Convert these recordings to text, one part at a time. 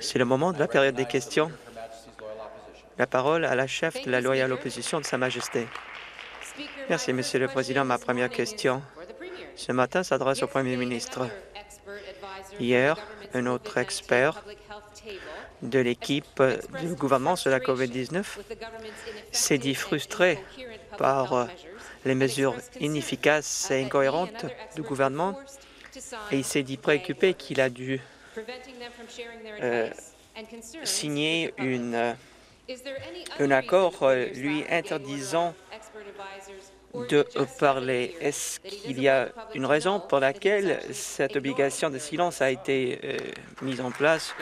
C'est le moment de la période des questions. La parole à la chef de la loyale opposition de Sa Majesté. Merci, Monsieur le Président. Ma première question ce matin s'adresse au Premier ministre. Hier, un autre expert de l'équipe du gouvernement sur la COVID-19 s'est dit frustré par les mesures inefficaces et incohérentes du gouvernement et il s'est dit préoccupé qu'il a dû euh, signer une, un accord euh, lui interdisant de parler? Est-ce qu'il y a une raison pour laquelle cette obligation de silence a été euh, mise en place?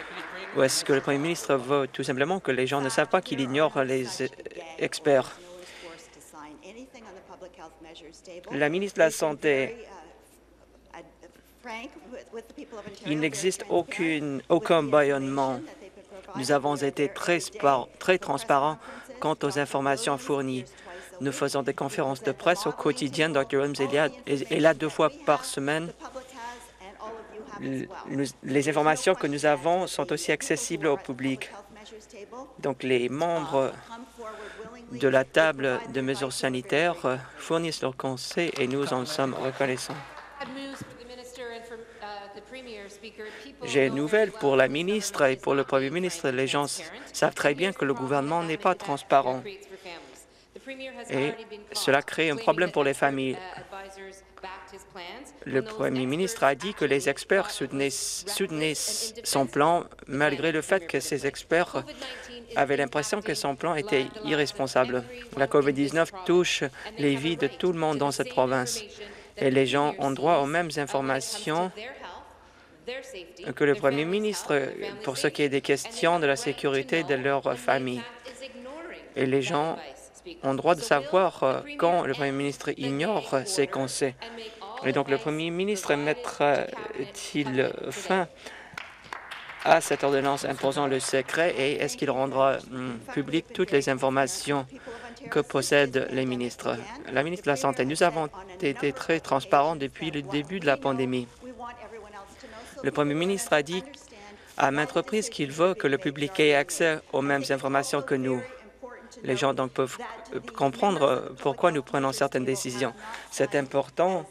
Ou est-ce que le Premier ministre veut tout simplement que les gens ne savent pas qu'il ignore les experts? La ministre de la Santé il n'existe aucun bâillonnement. Nous avons été très, très transparents quant aux informations fournies. Nous faisons des conférences de presse au quotidien. Dr. Williams est là deux fois par semaine. Les informations que nous avons sont aussi accessibles au public. Donc, les membres de la table de mesures sanitaires fournissent leurs conseils et nous en sommes reconnaissants. J'ai une nouvelle pour la ministre et pour le Premier ministre. Les gens savent très bien que le gouvernement n'est pas transparent et cela crée un problème pour les familles. Le Premier ministre a dit que les experts soutenaient, soutenaient son plan malgré le fait que ces experts avaient l'impression que son plan était irresponsable. La COVID-19 touche les vies de tout le monde dans cette province et les gens ont droit aux mêmes informations que le Premier ministre pour ce qui est des questions de la sécurité de leur famille. Et les gens ont droit de savoir euh, quand le Premier ministre ignore ses conseils. Et donc, le Premier ministre mettra-t-il fin à cette ordonnance imposant le secret et est-ce qu'il rendra hum, public toutes les informations que possèdent les ministres? La ministre de la Santé, nous avons été très transparents depuis le début de la pandémie. Le Premier ministre a dit à maintes reprises qu'il veut que le public ait accès aux mêmes informations que nous. Les gens donc peuvent comprendre pourquoi nous prenons certaines décisions. C'est important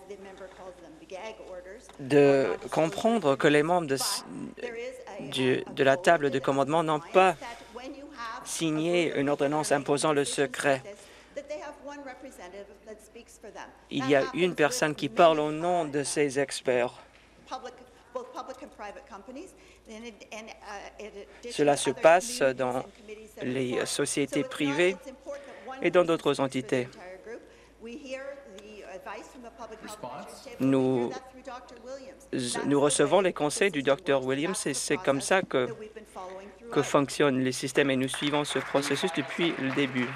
de comprendre que les membres de, de la table de commandement n'ont pas signé une ordonnance imposant le secret. Il y a une personne qui parle au nom de ces experts. Cela se passe dans les sociétés privées et dans d'autres entités. Nous, nous recevons les conseils du Dr Williams et c'est comme ça que, que fonctionnent les systèmes et nous suivons ce processus depuis le début.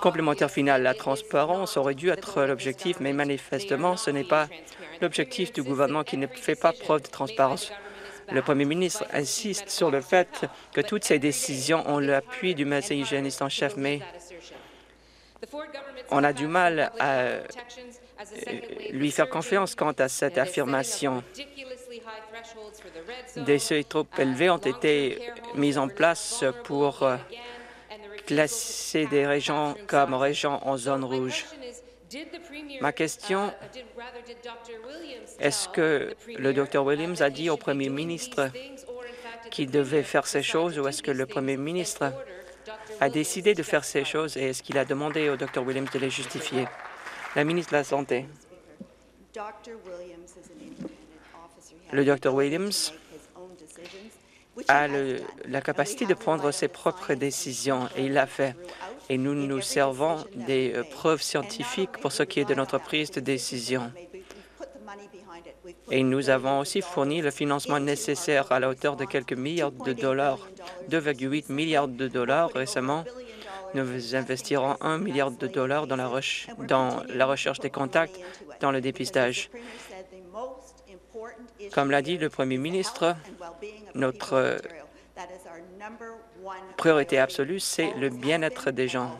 Complémentaire final, la transparence aurait dû être l'objectif, mais manifestement, ce n'est pas l'objectif du gouvernement qui ne fait pas preuve de transparence. Le Premier ministre insiste sur le fait que toutes ces décisions ont l'appui du médecin hygiéniste en chef, mais on a du mal à euh, lui faire confiance quant à cette affirmation. Des seuils trop élevés ont été mis en place pour euh, classer des régions comme régions en zone rouge. Ma question, est-ce que le Dr Williams a dit au Premier ministre qu'il devait faire ces choses ou est-ce que le Premier ministre a décidé de faire ces choses et est-ce qu'il a demandé au Dr Williams de les justifier? La ministre de la Santé. Le Dr Williams a la capacité de prendre ses propres décisions et il l'a fait. Et nous nous servons des euh, preuves scientifiques pour ce qui est de notre prise de décision. Et nous avons aussi fourni le financement nécessaire à la hauteur de quelques milliards de dollars, 2,8 milliards de dollars récemment. Nous investirons un milliard de dollars dans la, dans la recherche des contacts, dans le dépistage. Comme l'a dit le Premier ministre, notre priorité absolue, c'est le bien-être des gens.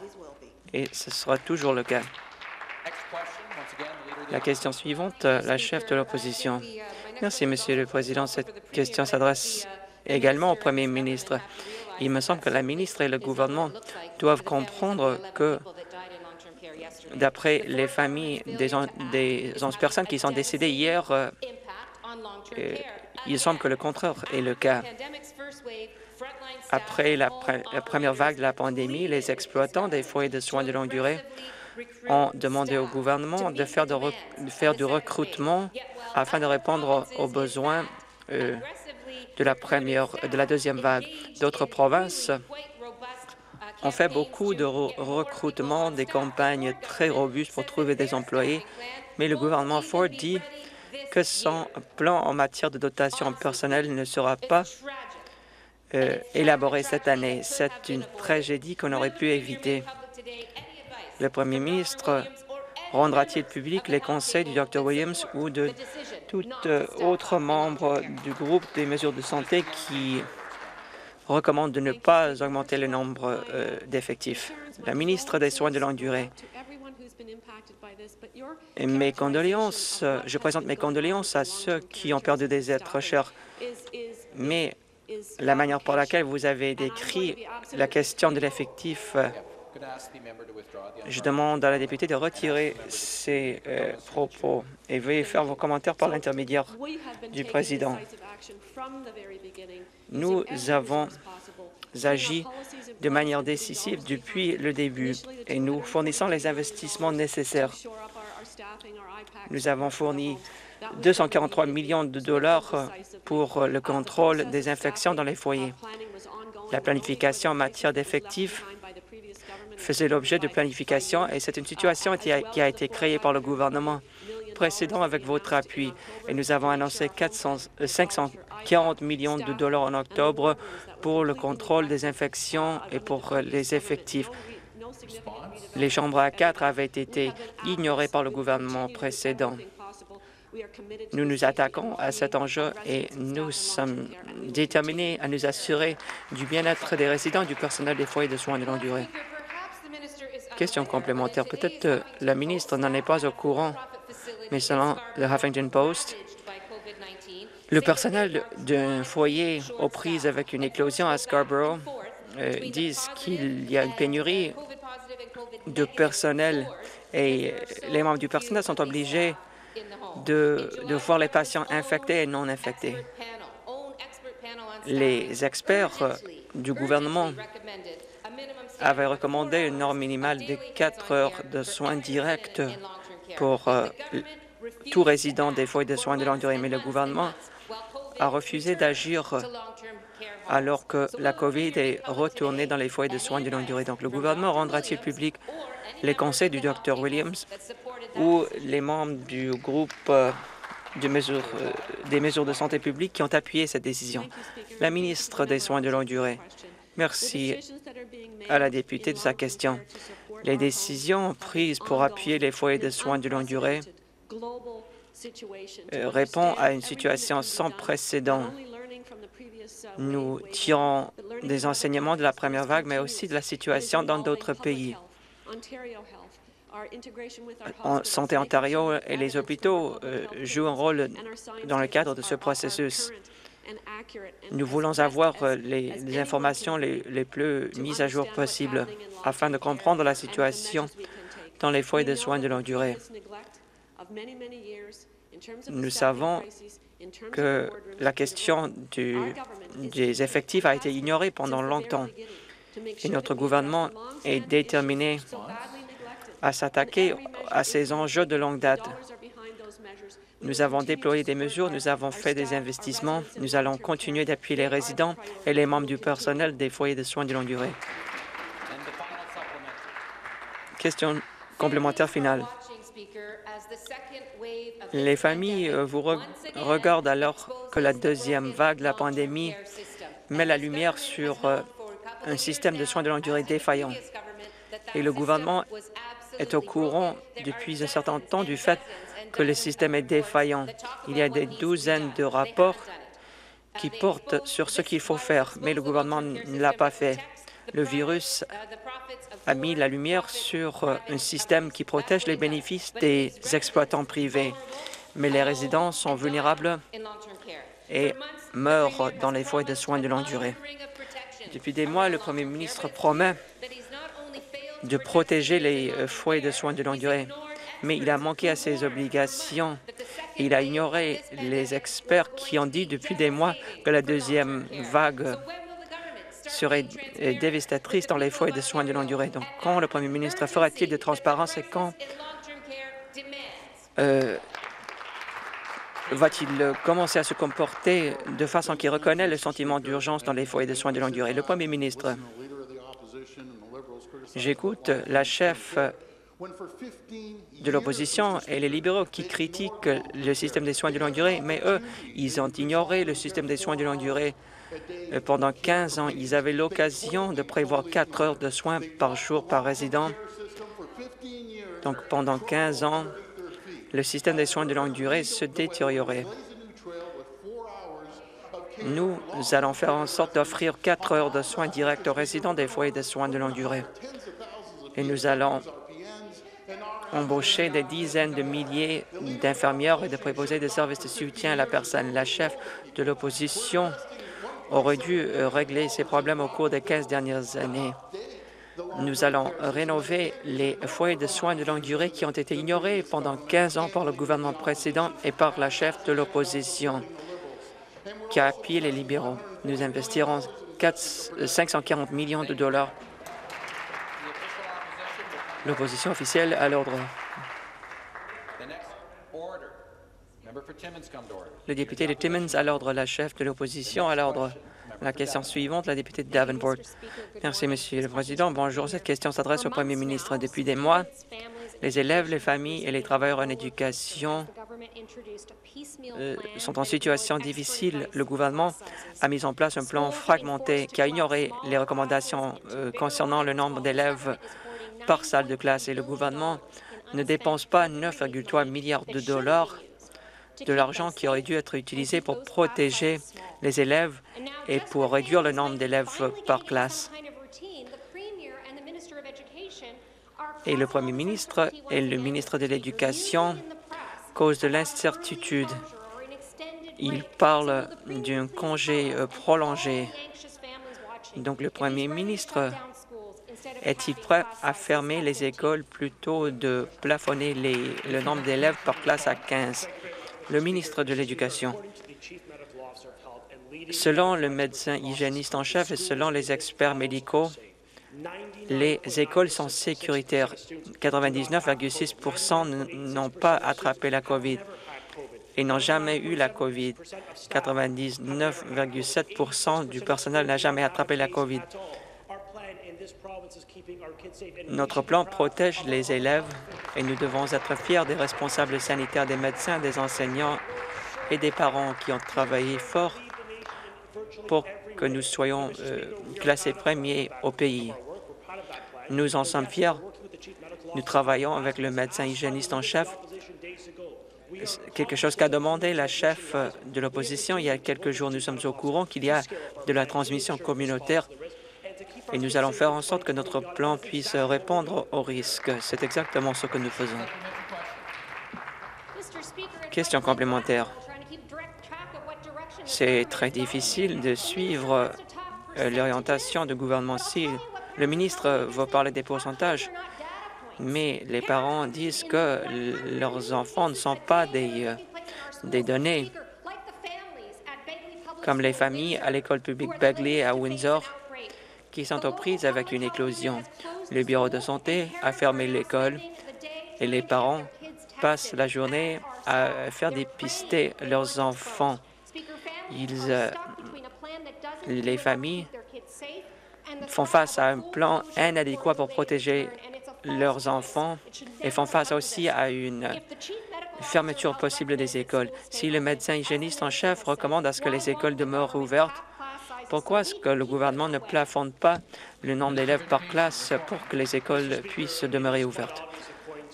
Et ce sera toujours le cas. La question suivante, la chef de l'opposition. Merci, Monsieur le Président. Cette question s'adresse également au Premier ministre. Il me semble que la ministre et le gouvernement doivent comprendre que d'après les familles des, 11 personnes qui sont décédées hier, euh, euh, il semble que le contraire est le cas. Après la, première vague de la pandémie, les exploitants des foyers de soins de longue durée ont demandé au gouvernement de faire, du recrutement afin de répondre aux besoins euh, de la première, de la deuxième vague. D'autres provinces ont fait beaucoup de recrutement, des campagnes très robustes pour trouver des employés, mais le gouvernement Ford dit que son plan en matière de dotation personnelle ne sera pas euh, élaboré cette année. C'est une tragédie qu'on aurait pu éviter. Le premier ministre rendra-t-il public les conseils du Dr Williams ou de tout euh, autre membre du groupe des mesures de santé qui recommande de ne pas augmenter le nombre euh, d'effectifs? La ministre des Soins de longue durée, et mes condoléances, je présente mes condoléances à ceux qui ont perdu des êtres chers, mais la manière par laquelle vous avez décrit la question de l'effectif je demande à la députée de retirer ses euh, propos et veuillez faire vos commentaires par l'intermédiaire du président. Nous avons agi de manière décisive depuis le début et nous fournissons les investissements nécessaires. Nous avons fourni 243 millions de dollars pour le contrôle des infections dans les foyers. La planification en matière d'effectifs faisait l'objet de planification et c'est une situation qui a, été créée par le gouvernement précédent avec votre appui. Et nous avons annoncé 400, 540 millions de dollars en octobre pour le contrôle des infections et pour les effectifs. Les chambres à quatre avaient été ignorées par le gouvernement précédent. Nous nous attaquons à cet enjeu et nous sommes déterminés à nous assurer du bien-être des résidents du personnel des foyers de soins de longue durée. Question complémentaire. Peut-être euh, la ministre n'en est pas au courant, mais selon le Huffington Post, le personnel d'un foyer aux prises avec une éclosion à Scarborough euh, disent qu'il y a une pénurie de personnel et les membres du personnel sont obligés de, de voir les patients infectés et non infectés. Les experts euh, du gouvernement avait recommandé une norme minimale de quatre heures de soins directs pour euh, tout résident des foyers de soins de longue durée, mais le gouvernement a refusé d'agir alors que la COVID est retournée dans les foyers de soins de longue durée. Donc, le gouvernement rendra-t-il public les conseils du Dr Williams ou les membres du groupe euh, euh, des mesures de santé publique qui ont appuyé cette décision? La ministre des Soins de longue durée. Merci à la députée de sa question. Les décisions prises pour appuyer les foyers de soins de longue durée euh, répondent à une situation sans précédent. Nous tirons des enseignements de la première vague, mais aussi de la situation dans d'autres pays. En Santé Ontario et les hôpitaux euh, jouent un rôle dans le cadre de ce processus. Nous voulons avoir euh, les, informations les, plus mises à jour possibles afin de comprendre la situation dans les foyers de soins de longue durée. Nous savons que la question des effectifs a été ignorée pendant longtemps et notre gouvernement est déterminé à s'attaquer à ces enjeux de longue date. Nous avons déployé des mesures, nous avons fait des investissements, nous allons continuer d'appuyer les résidents et les membres du personnel des foyers de soins de longue durée. Question complémentaire finale. Les familles euh, vous regardent alors que la deuxième vague de la pandémie met la lumière sur euh, un système de soins de longue durée défaillant. Et le gouvernement est au courant depuis un certain temps du fait que le système est défaillant. Il y a des douzaines de rapports qui portent sur ce qu'il faut faire, mais le gouvernement ne l'a pas fait. Le virus a mis la lumière sur un système qui protège les bénéfices des exploitants privés, mais les résidents sont vulnérables et meurent dans les foyers de soins de longue durée. Depuis des mois, le Premier ministre promet de protéger les euh, foyers de soins de longue durée, mais il a manqué à ses obligations. Il a ignoré les experts qui ont dit depuis des mois que la deuxième vague serait euh, dévastatrice dans les foyers de soins de longue durée. Donc, quand le Premier ministre fera-t-il de transparence et quand euh, va-t-il commencer à se comporter de façon qui reconnaît le sentiment d'urgence dans les foyers de soins de longue durée? Le Premier ministre, j'écoute la chef de l'opposition et les libéraux qui critiquent le système des soins de longue durée, mais eux, ils ont ignoré le système des soins de longue durée. Pendant 15 ans, ils avaient l'occasion de prévoir 4 heures de soins par jour par résident. Donc, pendant 15 ans, le système des soins de longue durée se détériorait. Nous allons faire en sorte d'offrir 4 heures de soins directs aux résidents des foyers de soins de longue durée. Et nous allons embaucher des dizaines de milliers d'infirmières et de préposer des services de soutien à la personne. La chef de l'opposition aurait dû régler ces problèmes au cours des 15 dernières années. Nous allons rénover les foyers de soins de longue durée qui ont été ignorés pendant 15 ans par le gouvernement précédent et par la chef de l'opposition qui a appuyé les libéraux. Nous investirons 540 millions de dollars. L'opposition officielle à l'ordre. Le député de Timmins à l'ordre. La chef de l'opposition à l'ordre. La question suivante, la députée de Davenport. Merci, Monsieur le Président. Bonjour. Cette question s'adresse au Premier ministre. Depuis des mois, les élèves, les familles et les travailleurs en éducation euh, sont en situation difficile. Le gouvernement a mis en place un plan fragmenté qui a ignoré les recommandations euh, concernant le nombre d'élèves par salle de classe et le gouvernement ne dépense pas 9,3 milliards de dollars de l'argent qui aurait dû être utilisé pour protéger les élèves et pour réduire le nombre d'élèves par classe. Et le Premier ministre et le ministre de l'Éducation causent de l'incertitude. Ils parlent d'un congé prolongé. Donc le Premier ministre est-il prêt à fermer les écoles plutôt de plafonner le nombre d'élèves par classe à 15? Le ministre de l'Éducation. Selon le médecin hygiéniste en chef et selon les experts médicaux, les écoles sont sécuritaires. 99,6% n'ont pas attrapé la COVID et n'ont jamais eu la COVID. 99,7% du personnel n'a jamais attrapé la COVID. Notre plan protège les élèves et nous devons être fiers des responsables sanitaires, des médecins, des enseignants et des parents qui ont travaillé fort pour que nous soyons euh, classés premiers au pays. Nous en sommes fiers. Nous travaillons avec le médecin hygiéniste en chef, quelque chose qu'a demandé la chef de l'opposition il y a quelques jours. Nous sommes au courant qu'il y a de la transmission communautaire et nous allons faire en sorte que notre plan puisse répondre aux risques. C'est exactement ce que nous faisons. Question complémentaire. C'est très difficile de suivre euh, l'orientation du gouvernement. Si le ministre va parler des pourcentages, mais les parents disent que leurs enfants ne sont pas des, euh, des données, comme les familles à l'école publique Bagley à Windsor, qui sont aux prises avec une éclosion. Le bureau de santé a fermé l'école et les parents passent la journée à faire dépister leurs enfants. Euh, les familles font face à un plan inadéquat pour protéger leurs enfants et font face aussi à une fermeture possible des écoles. Si le médecin hygiéniste en chef recommande à ce que les écoles demeurent ouvertes, pourquoi est-ce que le gouvernement ne plafonne pas le nombre d'élèves par classe pour que les écoles puissent demeurer ouvertes?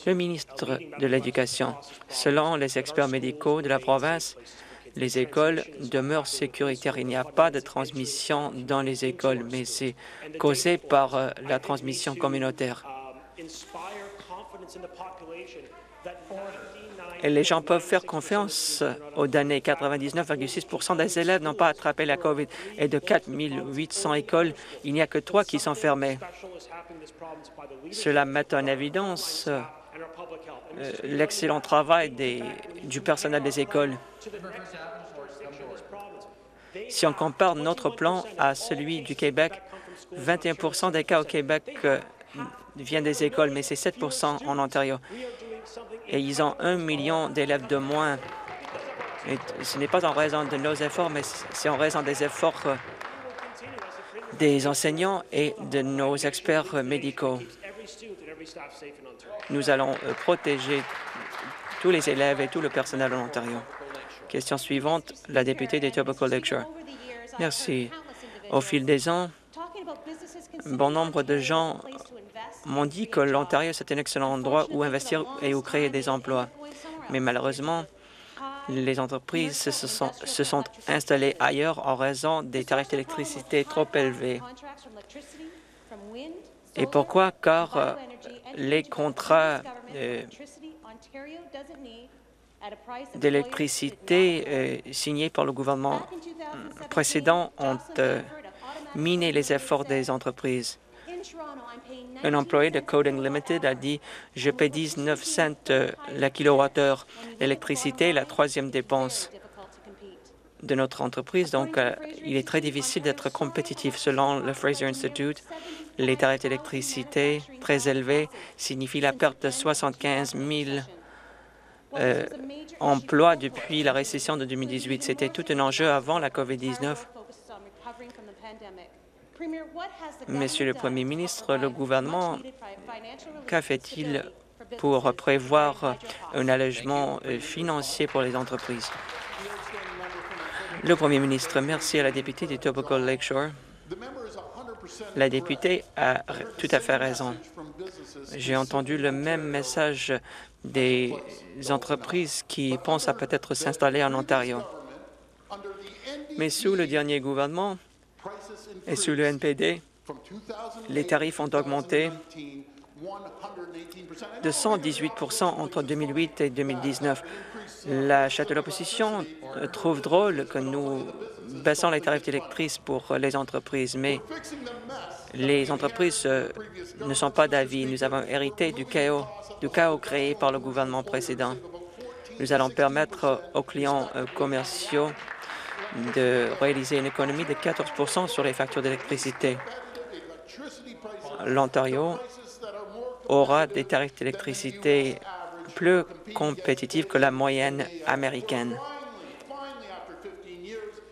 Le ministre de l'Éducation, selon les experts médicaux de la province, les écoles demeurent sécuritaires. Il n'y a pas de transmission dans les écoles, mais c'est causé par euh, la transmission communautaire. Les gens peuvent faire confiance aux données. 99,6% des élèves n'ont pas attrapé la COVID et de 4 800 écoles, il n'y a que trois qui sont fermées. Cela met en évidence euh, l'excellent travail du personnel des écoles. Si on compare notre plan à celui du Québec, 21% des cas au Québec euh, viennent des écoles, mais c'est 7% en Ontario. Et ils ont un million d'élèves de moins. Ce n'est pas en raison de nos efforts, mais c'est en raison des efforts euh, des enseignants et de nos experts médicaux. Nous allons euh, protéger tous les élèves et tout le personnel en Ontario. Question suivante, la députée des Tobacco Lecture. Merci. Au fil des ans, bon nombre de gens m'ont dit que l'Ontario, c'est un excellent endroit où investir et où créer des emplois. Mais malheureusement, les entreprises se sont, installées ailleurs en raison des tarifs d'électricité trop élevés. Et pourquoi? Car euh, les contrats euh, d'électricité euh, signés par le gouvernement précédent ont miné les efforts des entreprises. Un employé de Coding Limited a dit « Je paie 19 cents la kilowattheure. L'électricité est la troisième dépense de notre entreprise, donc il est très difficile d'être compétitif. Selon le Fraser Institute, les tarifs d'électricité très élevés signifient la perte de 75 000 euh, emplois depuis la récession de 2018. C'était tout un enjeu avant la COVID-19. Monsieur le Premier ministre, le gouvernement, qu'a fait-il pour prévoir un allègement financier pour les entreprises? Le Premier ministre, merci à la députée du Tobacco Lakeshore. La députée a tout à fait raison. J'ai entendu le même message des entreprises qui pensent à peut-être s'installer en Ontario. Mais sous le dernier gouvernement et sous le NPD, les tarifs ont augmenté de 118% entre 2008 et 2019. La chef de l'opposition trouve drôle que nous baissons les tarifs d'électrice pour les entreprises, mais les entreprises euh, ne sont pas d'avis. Nous avons hérité du chaos, du chaos créé par le gouvernement précédent. Nous allons permettre aux clients euh, commerciaux de réaliser une économie de 14 sur les factures d'électricité. L'Ontario aura des tarifs d'électricité plus compétitifs que la moyenne américaine.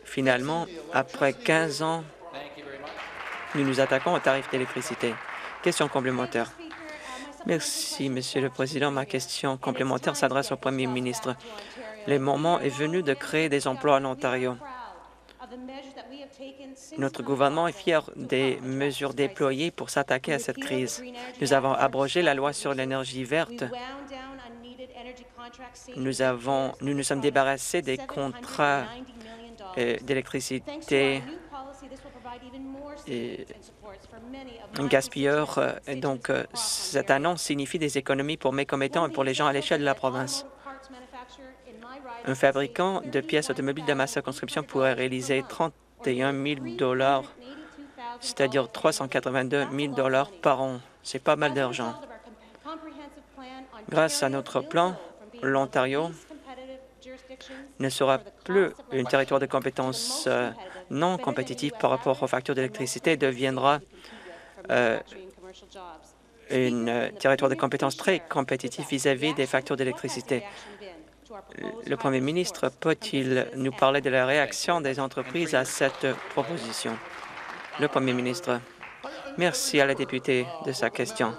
Finalement, après 15 ans, nous nous attaquons aux tarifs d'électricité. Question complémentaire. Merci, Monsieur le Président. Ma question complémentaire s'adresse au Premier ministre. Le moment est venu de créer des emplois en Ontario. Notre gouvernement est fier des mesures déployées pour s'attaquer à cette crise. Nous avons abrogé la loi sur l'énergie verte. Nous, nous nous sommes débarrassés des contrats euh, d'électricité gaspilleurs. Euh, donc, euh, cette annonce signifie des économies pour mes commettants et pour les gens à l'échelle de la province. Un fabricant de pièces automobiles de ma circonscription pourrait réaliser 31 000 c'est-à-dire 382 000 par an. C'est pas mal d'argent. Grâce à notre plan, l'Ontario ne sera plus un territoire de compétences euh, non compétitif par rapport aux factures d'électricité, deviendra euh, un territoire de compétences très compétitif vis-à-vis des factures d'électricité. Le Premier ministre peut-il nous parler de la réaction des entreprises à cette proposition? Le Premier ministre. Merci à la députée de sa question.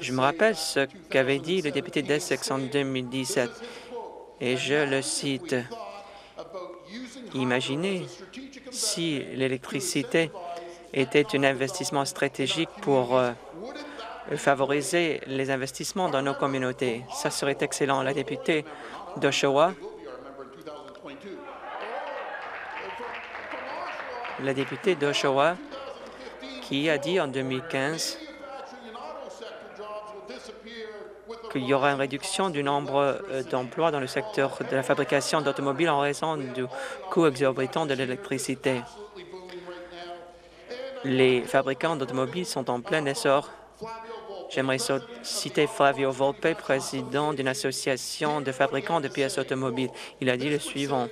Je me rappelle ce qu'avait dit le député d'Essex en 2017, et je le cite. Imaginez si l'électricité était un investissement stratégique pour euh, favoriser les investissements dans nos communautés. Ça serait excellent. La députée d'Oshawa, la députée d'Oshawa, qui a dit en 2015 qu'il y aura une réduction du nombre euh, d'emplois dans le secteur de la fabrication d'automobiles en raison du coût exorbitant de l'électricité. Les fabricants d'automobiles sont en plein essor J'aimerais citer Flavio Volpe, président d'une association de fabricants de pièces automobiles. Il a dit le suivant.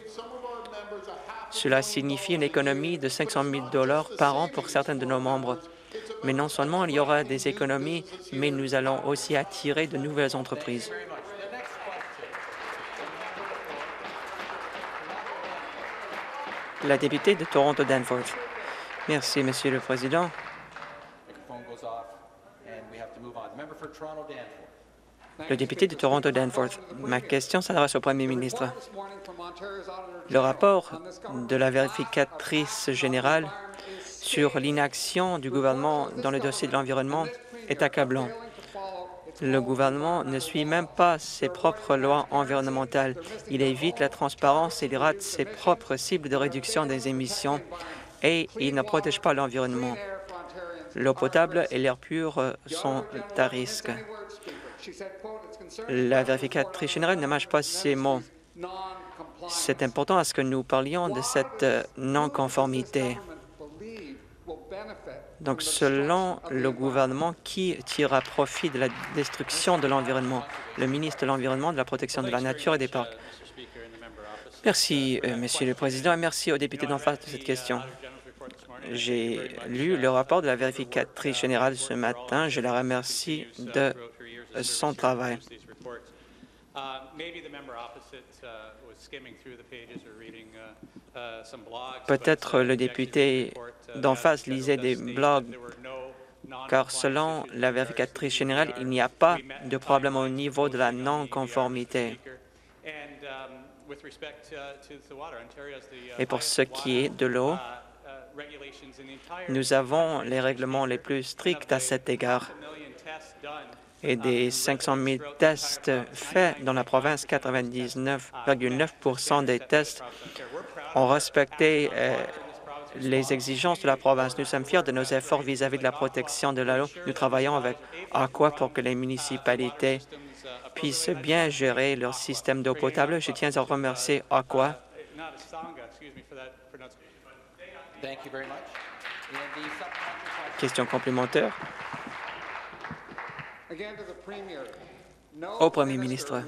Cela signifie une économie de 500 000 par an pour certains de nos membres. Mais non seulement il y aura des économies, mais nous allons aussi attirer de nouvelles entreprises. La députée de Toronto-Danforth. Merci, Monsieur le Président. Le député de Toronto-Danforth. Ma question s'adresse au Premier ministre. Le rapport de la vérificatrice générale sur l'inaction du gouvernement dans le dossier de l'environnement est accablant. Le gouvernement ne suit même pas ses propres lois environnementales. Il évite la transparence et il rate ses propres cibles de réduction des émissions et il ne protège pas l'environnement. L'eau potable et l'air pur sont à risque. La vérificatrice générale ne mâche pas ces mots. C'est important à ce que nous parlions de cette non-conformité. Donc, selon le gouvernement, qui tirera profit de la destruction de l'environnement? Le ministre de l'Environnement, de la protection de la nature et des parcs. Merci, euh, Monsieur le Président, et merci aux députés d'en face de cette question. J'ai lu le rapport de la vérificatrice générale ce matin. Je la remercie de son travail. Peut-être le député d'en face lisait des blogs, car selon la vérificatrice générale, il n'y a pas de problème au niveau de la non-conformité. Et pour ce qui est de l'eau, nous avons les règlements les plus stricts à cet égard. Et des 500 000 tests faits dans la province, 99,9% des tests ont respecté euh, les exigences de la province. Nous sommes fiers de nos efforts vis-à-vis de la protection de l'eau. Nous travaillons avec Aqua pour que les municipalités puissent bien gérer leur système d'eau potable. Je tiens à remercier Aqua Question complémentaire. Au Premier ministre,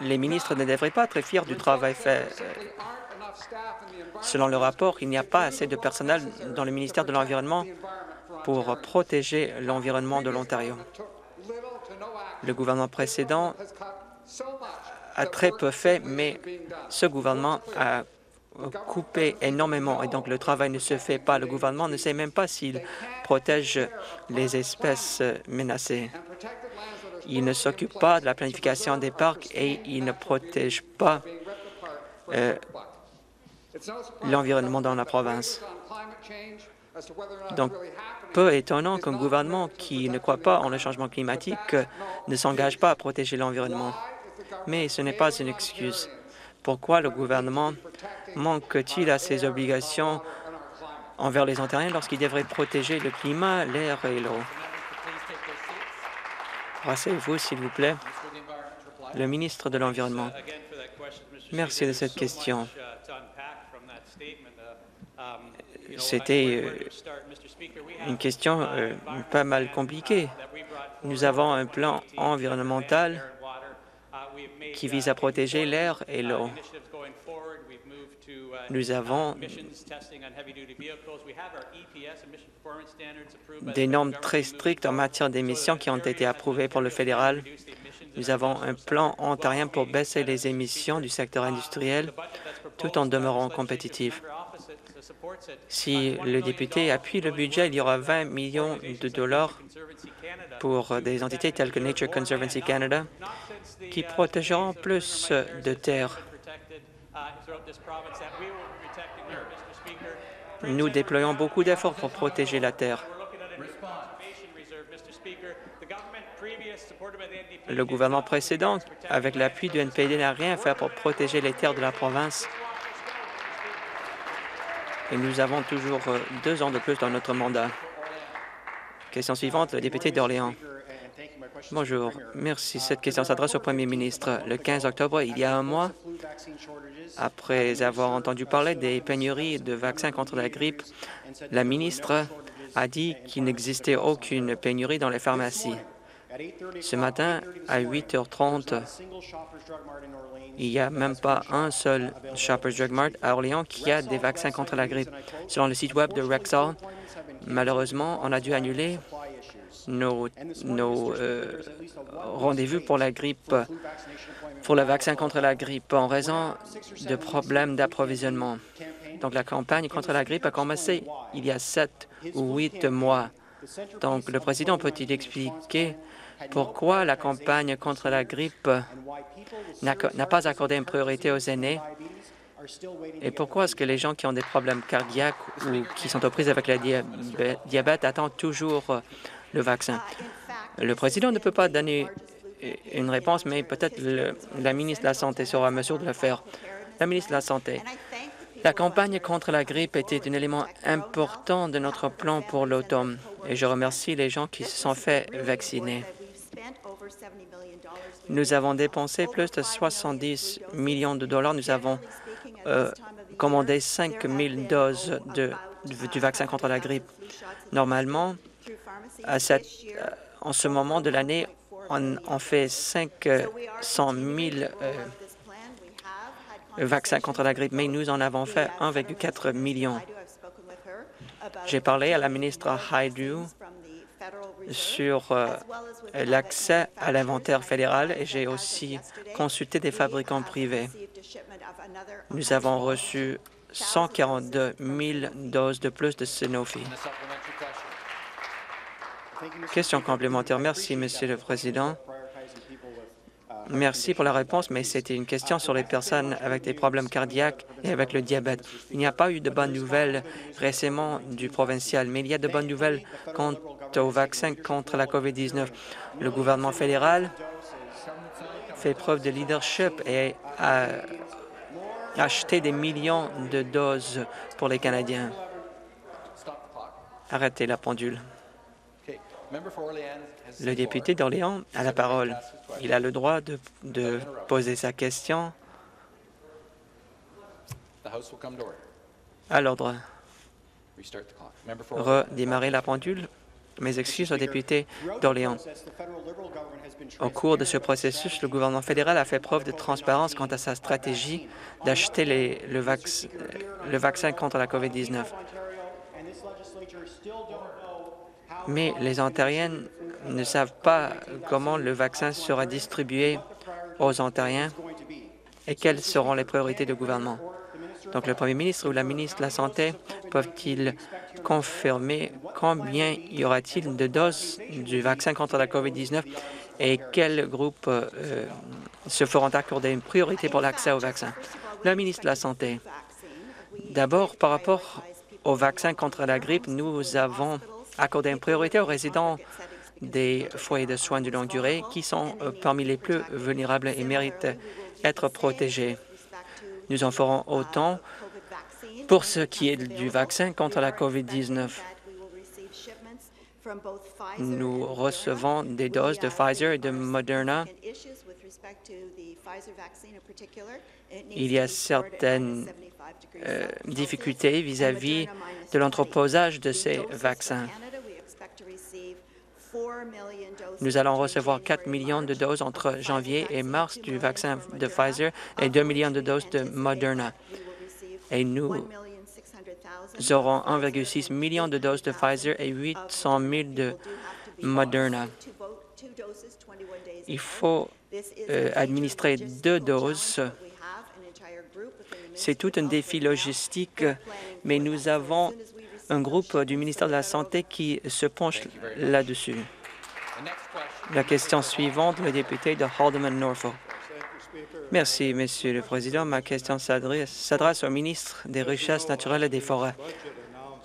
les ministres ne devraient pas être fiers du travail fait. Selon le rapport, il n'y a pas assez de personnel dans le ministère de l'Environnement pour protéger l'environnement de l'Ontario. Le gouvernement précédent a très peu fait, mais ce gouvernement a coupé énormément et donc le travail ne se fait pas. Le gouvernement ne sait même pas s'il protège les espèces menacées. Il ne s'occupe pas de la planification des parcs et il ne protège pas euh, l'environnement dans la province. Donc, peu étonnant qu'un gouvernement qui ne croit pas en le changement climatique ne s'engage pas à protéger l'environnement mais ce n'est pas une excuse. Pourquoi le gouvernement manque-t-il à ses obligations envers les Ontariens lorsqu'il devrait protéger le climat, l'air et l'eau? Rassez-vous, s'il vous plaît. Le ministre de l'Environnement. Merci de cette question. C'était euh, une question euh, pas mal compliquée. Nous avons un plan environnemental qui vise à protéger l'air et l'eau. Nous avons des normes très strictes en matière d'émissions qui ont été approuvées pour le fédéral. Nous avons un plan ontarien pour baisser les émissions du secteur industriel tout en demeurant compétitif. Si le député appuie le budget, il y aura 20 millions de dollars pour des entités telles que Nature Conservancy Canada qui protégeront plus de terres. Nous déployons beaucoup d'efforts pour protéger la terre. Le gouvernement précédent, avec l'appui du NPD, n'a rien fait pour protéger les terres de la province. et nous avons toujours euh, deux ans de plus dans notre mandat. Question suivante, le député d'Orléans. Bonjour. Merci. Cette question s'adresse au premier ministre. Le 15 octobre, il y a un mois, après avoir entendu parler des pénuries de vaccins contre la grippe, la ministre a dit qu'il n'existait aucune pénurie dans les pharmacies. Ce matin, à 8h30, il n'y a même pas un seul Shoppers Drug Mart à Orléans qui a des vaccins contre la grippe. Selon le site web de Rexall, malheureusement, on a dû annuler nos, euh, rendez-vous pour la grippe, pour le vaccin contre la grippe en raison de problèmes d'approvisionnement. Donc, la campagne contre la grippe a commencé il y a sept ou huit mois. Donc, le président peut-il expliquer pourquoi la campagne contre la grippe n'a pas accordé une priorité aux aînés? Et pourquoi est-ce que les gens qui ont des problèmes cardiaques ou qui sont aux prises avec le diabète attendent toujours le vaccin? Le président ne peut pas donner une réponse, mais peut-être la ministre de la Santé sera en mesure de le faire. La ministre de la Santé, la campagne contre la grippe était un élément important de notre plan pour l'automne et je remercie les gens qui se sont fait vacciner. Nous avons dépensé plus de 70 millions de dollars. Nous avons euh, commandé 5 000 doses du vaccin contre la grippe. Normalement, euh, en ce moment de l'année, on, fait 500 000 euh, vaccins contre la grippe, mais nous en avons fait 1,4 million. J'ai parlé à la ministre Haidu sur euh, l'accès à l'inventaire fédéral et j'ai aussi consulté des fabricants privés. Nous avons reçu 142 000 doses de plus de Sanofi. Question complémentaire. Merci, Monsieur le Président. Merci pour la réponse, mais c'était une question sur les personnes avec des problèmes cardiaques et avec le diabète. Il n'y a pas eu de bonnes nouvelles récemment du provincial, mais il y a de bonnes nouvelles quant au vaccin contre la COVID-19. Le gouvernement fédéral fait preuve de leadership et a acheté des millions de doses pour les Canadiens. Arrêtez la pendule. Le député d'Orléans a la parole. Il a le droit de, poser sa question. À l'ordre. Redémarrer la pendule. Mes excuses au député d'Orléans. Au cours de ce processus, le gouvernement fédéral a fait preuve de transparence quant à sa stratégie d'acheter le, le vaccin contre la COVID-19 mais les Ontariens ne savent pas comment le vaccin sera distribué aux Ontariens et quelles seront les priorités du gouvernement. Donc, le Premier ministre ou la ministre de la Santé peuvent-ils confirmer combien y aura-t-il de doses du vaccin contre la COVID-19 et quels groupes euh, se feront accorder une priorité pour l'accès au vaccin? La ministre de la Santé. D'abord, par rapport au vaccin contre la grippe, nous avons accorder une priorité aux résidents des foyers de soins de longue durée qui sont euh, parmi les plus vulnérables et méritent être protégés. Nous en ferons autant pour ce qui est du vaccin contre la COVID-19. Nous recevons des doses de Pfizer et de Moderna. Il y a certaines euh, difficultés vis-à-vis de l'entreposage de ces vaccins. Nous allons recevoir 4 millions de doses entre janvier et mars du vaccin de Pfizer et 2 millions de doses de Moderna. Et nous aurons 1,6 million de doses de Pfizer et 800 000 de Moderna. Il faut euh, administrer deux doses c'est tout un défi logistique, mais nous avons un groupe du ministère de la Santé qui se penche là-dessus. La question suivante, le député de Haldeman Norfolk. Merci, Monsieur le Président. Ma question s'adresse au ministre des Richesses naturelles et des Forêts.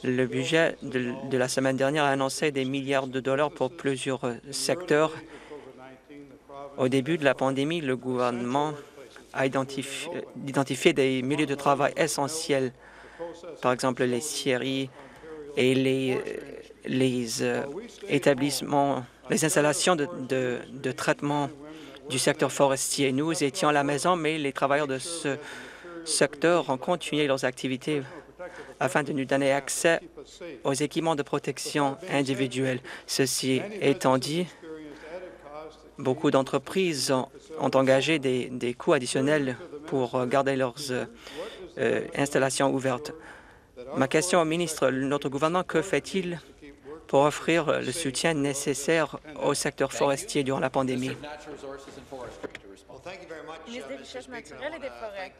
Le budget de, de, la semaine dernière a annoncé des milliards de dollars pour plusieurs secteurs. Au début de la pandémie, le gouvernement à identifier, des milieux de travail essentiels. par exemple les scieries et les, les euh, établissements, les installations de, traitement du secteur forestier. Nous étions à la maison, mais les travailleurs de ce secteur ont continué leurs activités afin de nous donner accès aux équipements de protection individuelle. Ceci étant dit, beaucoup d'entreprises ont, engagé des, coûts additionnels pour garder leurs euh, installations ouvertes. Ma question au ministre, notre gouvernement, que fait-il pour offrir le soutien nécessaire au secteur forestier durant la pandémie? Ministre des Richesses naturelles et des Forêts.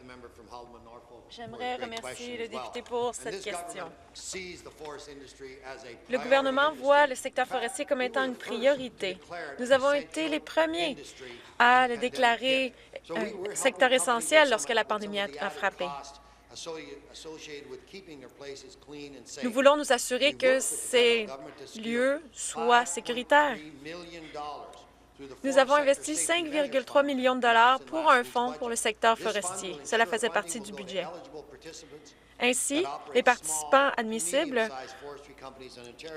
J'aimerais remercier le député pour cette question. Le gouvernement voit le secteur forestier comme étant une priorité. Nous avons été les premiers à le déclarer un secteur essentiel lorsque la pandémie a frappé. Nous voulons nous assurer que ces lieux soient sécuritaires. Nous avons investi 5,3 millions de dollars pour un fonds pour le secteur forestier. Cela faisait partie du budget. Ainsi, les participants admissibles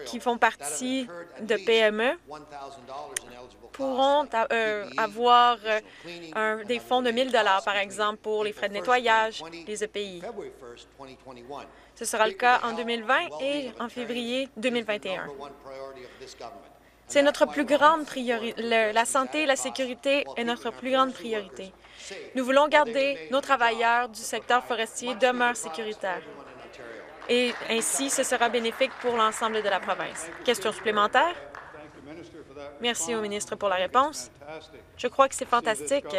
qui font partie de PME pourront euh, avoir euh, des fonds de 1 000 par exemple, pour les frais de nettoyage des EPI. Ce sera le cas en 2020 et en février 2021. C'est notre plus grande priorité. La santé et la sécurité est notre plus grande priorité. Nous voulons garder nos travailleurs du secteur forestier demeurent sécuritaires. Et ainsi, ce sera bénéfique pour l'ensemble de la province. Question supplémentaire? Merci au ministre pour la réponse. Je crois que c'est fantastique.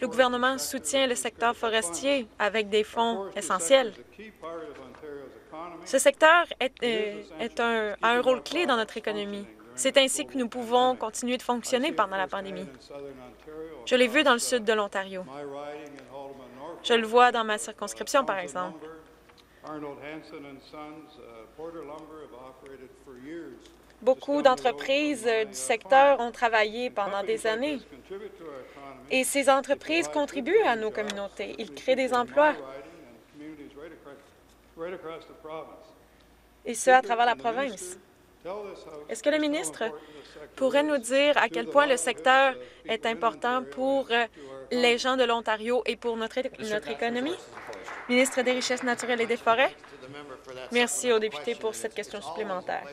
Le gouvernement soutient le secteur forestier avec des fonds essentiels. Ce secteur un, a un rôle clé dans notre économie. C'est ainsi que nous pouvons continuer de fonctionner pendant la pandémie. Je l'ai vu dans le sud de l'Ontario. Je le vois dans ma circonscription, par exemple. Beaucoup d'entreprises du secteur ont travaillé pendant des années. Et ces entreprises contribuent à nos communautés. Ils créent des emplois. Et ce, à travers la province. Est-ce que le ministre pourrait nous dire à quel point le secteur est important pour euh, les gens de l'Ontario et pour notre, notre économie? Ministre des Richesses naturelles et des Forêts. Merci aux députés pour cette question supplémentaire.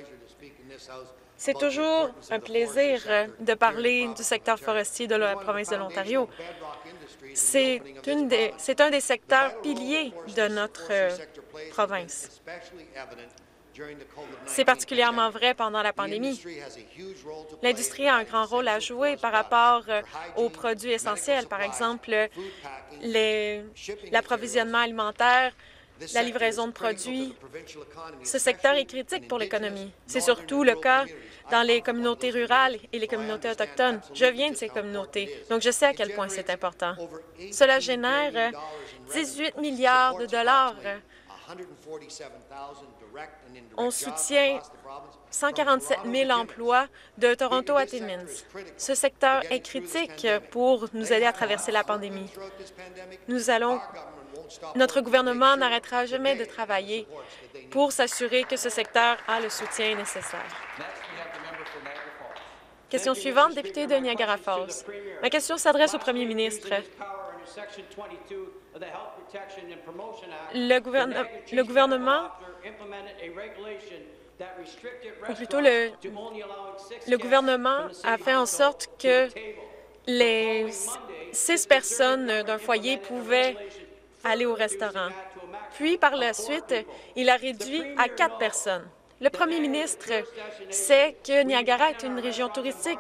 C'est toujours un plaisir euh, de parler du secteur forestier de la province de l'Ontario. C'est un des secteurs piliers de notre C'est particulièrement vrai pendant la pandémie. L'industrie a un grand rôle à jouer par rapport euh, aux produits essentiels, par exemple l'approvisionnement alimentaire, la livraison de produits. Ce secteur est critique pour l'économie. C'est surtout le cas dans les communautés rurales et les communautés autochtones. Je viens de ces communautés, donc je sais à quel point c'est important. Cela génère 18 milliards de dollars on soutient 147 000 emplois de Toronto à Timmins. Ce secteur est critique pour nous aider à traverser la pandémie. Nous allons notre gouvernement n'arrêtera jamais de travailler pour s'assurer que ce secteur a le soutien nécessaire. Question suivante, député de Niagara Falls. Ma question s'adresse au premier ministre. Le, gouvernement, ou plutôt le, le gouvernement a fait en sorte que les six personnes d'un foyer pouvaient aller au restaurant. Puis, par la suite, il a réduit à quatre personnes. Le premier ministre sait que Niagara est une région touristique.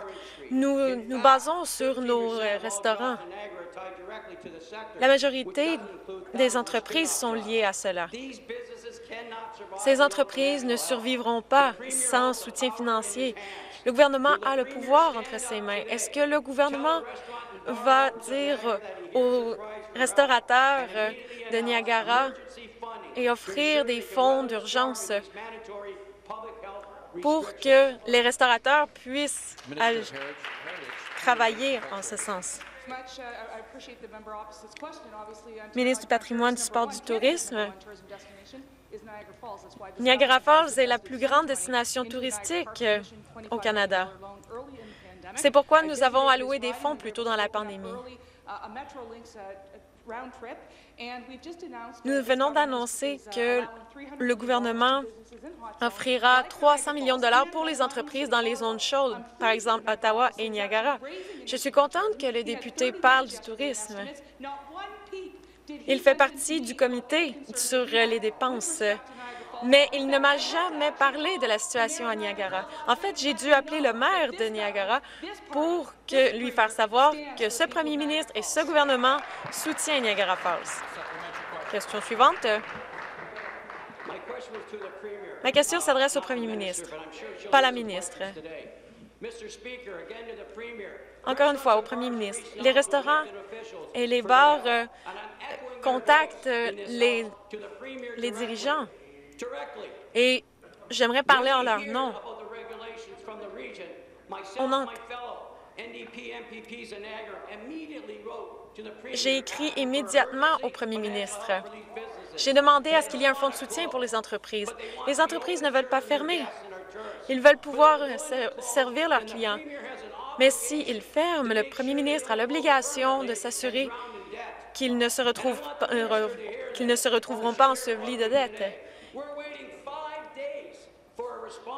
Nous nous basons sur nos restaurants. La majorité des entreprises sont liées à cela. Ces entreprises ne survivront pas sans soutien financier. Le gouvernement a le pouvoir entre ses mains. Est-ce que le gouvernement va dire aux restaurateurs de Niagara et offrir des fonds d'urgence pour que les restaurateurs puissent travailler en ce sens? Ministre du patrimoine, du sport, du tourisme, Niagara Falls est la plus grande destination touristique euh, au Canada. C'est pourquoi nous avons alloué des fonds plus tôt dans la pandémie. Nous venons d'annoncer que le gouvernement offrira 300 millions de dollars pour les entreprises dans les zones chaudes, par exemple Ottawa et Niagara. Je suis contente que le député parle du tourisme. Il fait partie du comité sur les dépenses, mais il ne m'a jamais parlé de la situation à Niagara. En fait, j'ai dû appeler le maire de Niagara pour que, lui faire savoir que ce premier ministre et ce gouvernement soutiennent Niagara Falls. Question suivante. Ma question s'adresse au premier ministre, pas la ministre. Encore une fois, au premier ministre, les restaurants et les bars euh, contactent les dirigeants et j'aimerais parler en leur nom. J'ai écrit immédiatement au premier ministre. J'ai demandé à ce qu'il y ait un fonds de soutien pour les entreprises. Les entreprises ne veulent pas fermer. Ils veulent pouvoir servir leurs clients. Mais s'ils ferment, le premier ministre a l'obligation de s'assurer qu'ils ne, se retrouvent, euh, qu'ils ne se retrouveront pas ensevelis de dettes.